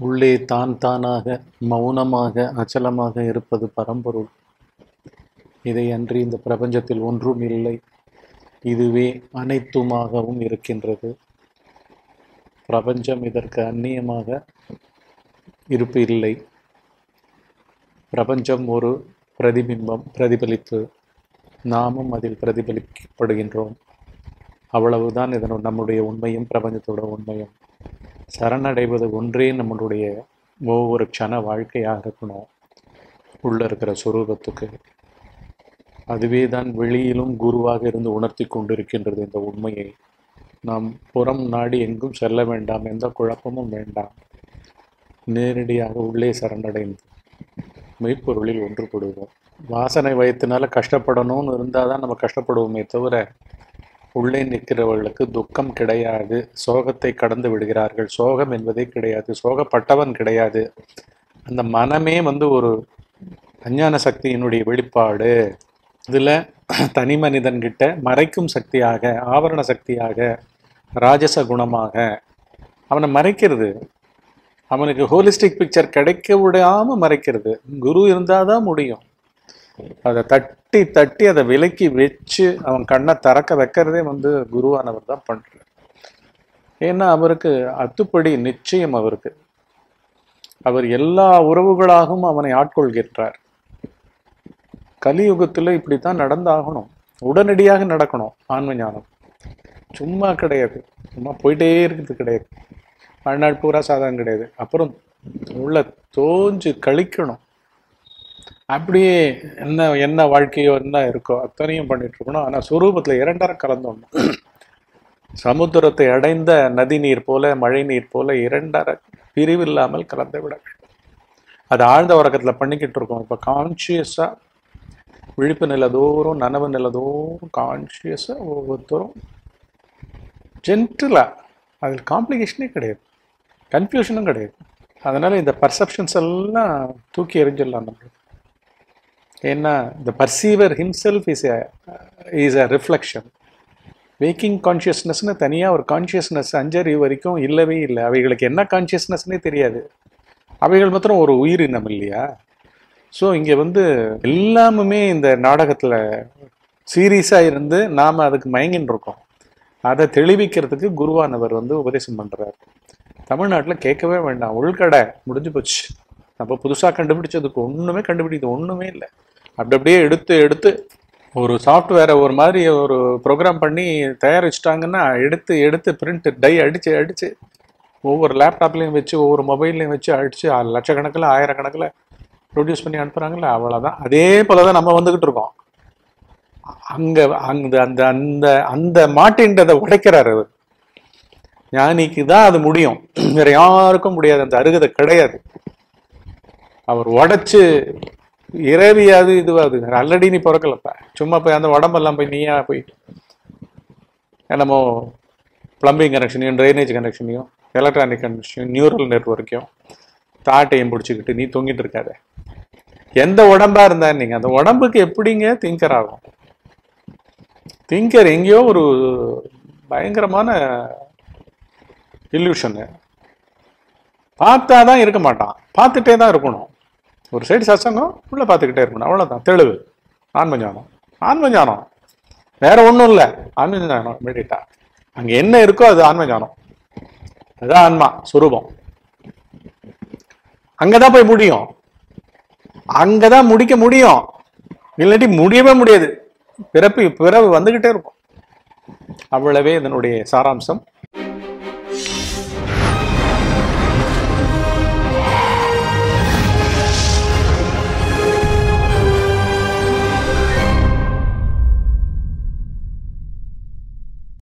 உள்ளே தான் தானாக மௌனமாக அச்சலமாக இருப்பது பரம்பொருள். இதை அன்றி இந்த பிரபஞ்சத்தில் ஒன்றும் இல்லை. இதுவே அனைத்துமாகவும் இருக்கின்றது. பிரபஞ்சம் இதற்கு அந்நியமாக இருப்பு இல்லை பிரபஞ்சம் ஒரு பிரதிபிம்பம் பிரதிபலிப்பு. நாமும் அதில் பிரதிபலிக்கப்படுகின்றோம். அவ்வளவுதான் இதனோட நம்முடைய உண்மையும் பிரபஞ்சத்தோட உண்மையும். சரணடைவது ஒன்றே நம்மளுடைய ஒவ்வொரு க்ஷண வாழ்க்கையாக இருக்கணும். உள்ளே இருக்கிற சுரூபத்துக்கு. அதுவே தான் வெளியிலும் குருவாக இருந்து உணர்த்தி கொண்டிருக்கின்றது இந்த உண்மையை. நாம் புறம் நாடி எங்கும் செல்ல வேண்டாம் எந்த குழப்பமும் வேண்டாம். நேரடியாக உள்ளே சரணடைந்து மெய்ப்பொருளில் ஒன்றுபடுவோம். வாசனை வயத்தினால கஷ்டப்படணும்னு இருந்தால் தான் நம்ம கஷ்டப்படுவோமே தவிர உள்ளே நிற்கிறவர்களுக்கு துக்கம் கிடையாது சோகத்தை கடந்து விடுகிறார்கள். சோகம் என்பதே கிடையாது சோகப்பட்டவன் கிடையாது. அந்த மனமே வந்து ஒரு அஞ்ஞான சக்தியினுடைய வெளிப்பாடு. இதில் தனி மனிதன்கிட்ட மறைக்கும் சக்தியாக ஆவரண சக்தியாக ராஜச குணமாக அவனை மறைக்கிறது. அவனுக்கு ஹோலிஸ்டிக் பிக்சர் கிடைக்க விடாமல் மறைக்கிறது. குரு இருந்தால் தான் முடியும். அதை தட்டி தட்டி அதை விலக்கி வச்சு அவன் கண்ணை திறக்க வைக்கிறதே வந்து குருவானவர் தான் பண்ணுறார் ஏன்னா அவருக்கு அத்துப்படி நிச்சயம் அவருக்கு. அவர் எல்லா உறவுகளாகவும் அவனை ஆட்கொள்கின்றார். கலியுகத்தில் இப்படி தான் நடந்தாகணும். உடனடியாக நடக்கணும் ஆன்ம ஞானம். சும்மா கிடையாது. சும்மா போயிட்டே இருக்கிறது கிடையாது. வாழ்நாள் பூரா சாதகம் கிடையாது. அப்புறம் உள்ள தோஞ்சு கழிக்கணும். அப்படியே என்ன என்ன வாழ்க்கையோ என்ன இருக்கோ அத்தனையும் பண்ணிட்டு இருக்கணும். ஆனால் சுரூபத்தில் இரண்டரை கலந்தோணும். சமுத்திரத்தை அடைந்த நதி நீர் போல மழை நீர் போல இரண்டரை பிரிவில்லாமல் கலந்து விட வேண்டும். அது ஆழ்ந்த உறக்கத்தில் பண்ணிக்கிட்டு இருக்கோம். இப்போ கான்சியஸாக விழிப்பு நிலதோறும் நனவு நிலதோறும் கான்சியஸா ஒவ்வொருத்தரும் ஜென்டிலாக அதில் காம்ப்ளிகேஷனே கிடையாது. கன்ஃபியூஷனும் கிடையாது. அதனால் இந்த பர்செப்ஷன்ஸ் எல்லாம் தூக்கி எறிஞ்சிடலாம் நம்மளுக்கு ஏன்னா இந்த perceiver himself is is a reflection waking கான்ஷியஸ்னஸ்னு தனியாக ஒரு கான்ஷியஸ்னஸ் அஞ்சறிவு வரைக்கும் இல்லவே இல்லை. அவைகளுக்கு என்ன கான்ஷியஸ்னஸ்னே தெரியாது. அவைகள் மாத்திரம் ஒரு உயிரினம் இல்லையா? ஸோ இங்கே வந்து எல்லாமுமே இந்த நாடகத்தில் சீரியஸாக இருந்து நாம் அதுக்கு மயங்கின்னு இருக்கோம் அதை தெளிவிக்கிறதுக்கு குருவானவர் வந்து உபதேசம் பண்ணுறாரு தமிழ்நாட்டில் கேட்கவே வேண்டாம். உள்கடை முடிஞ்சு போச்சு. நம்ம புதுசாக கண்டுபிடிச்சதுக்கு ஒன்றுமே கண்டுபிடிக்கிறது ஒன்றுமே இல்லை. அப்படி அப்படியே எடுத்து எடுத்து ஒரு சாஃப்ட்வேரை ஒரு மாதிரி ஒரு ப்ரோக்ராம் பண்ணி தயாரிச்சிட்டாங்கன்னா எடுத்து எடுத்து பிரிண்ட் டை அடித்து அடித்து ஒவ்வொரு லேப்டாப்லேயும் வச்சு ஒவ்வொரு மொபைல்லையும் வச்சு அடித்து லட்சக்கணக்கில் ஆயிரக்கணக்கில் ப்ரொடியூஸ் பண்ணி அனுப்புகிறாங்களே அவ்வளோதான் அதே போல தான் நம்ம வந்துக்கிட்டு இருக்கோம். அங்கே அந்த அந்த அந்த அந்த மாட்டின்றதை உடைக்கிறார் அவர். ஞானிக்கு தான் அது முடியும். வேற யாருக்கும் முடியாது. அந்த அருகதை கிடையாது. அவர் உடைச்சு இரவியாது இதுவாது ஆல்ரெடி நீ பிறக்கலப்ப. சும்மா போய் அந்த உடம்பெல்லாம் போய் நீயா போய் என்னமோ பிளம்பிங் கனெக்ஷனையும் ட்ரைனேஜ் கனெக்ஷனையும் எலக்ட்ரானிக் கனெக்ஷனையும் நியூரல் நெட்ஒர்க்கையும் தாட்டையும் பிடிச்சிக்கிட்டு நீ தொங்கிட்டு இருக்காத. எந்த உடம்பா இருந்தா நீங்க அந்த உடம்புக்கு எப்படிங்க திங்கர் ஆகும்? திங்கர் எங்கேயோ ஒரு பயங்கரமான இல்யூஷனு பார்த்தா தான் இருக்க மாட்டான். பார்த்துட்டே தான் இருக்கணும். ஒரு சைடு சசங்கம் உள்ள பார்த்துக்கிட்டே இருக்கணும். அவ்வளோதான் தெளிவு. ஆன்மஞானம். ஆன்மஞானம். வேற ஒன்றும் இல்லை. ஆன்மஞானம் இமீடியட்டா அங்கே என்ன இருக்கோ அது ஆன்மஞானம். அதுதான் ஆன்மா சுரூபம். அங்கே தான் போய் முடியும். அங்கதான் முடிக்க முடியும். இல்லாட்டி முடியவே முடியாது. பிறப்பு பிறவு வந்துகிட்டே இருக்கும். அவ்வளவே இதனுடைய சாராம்சம்.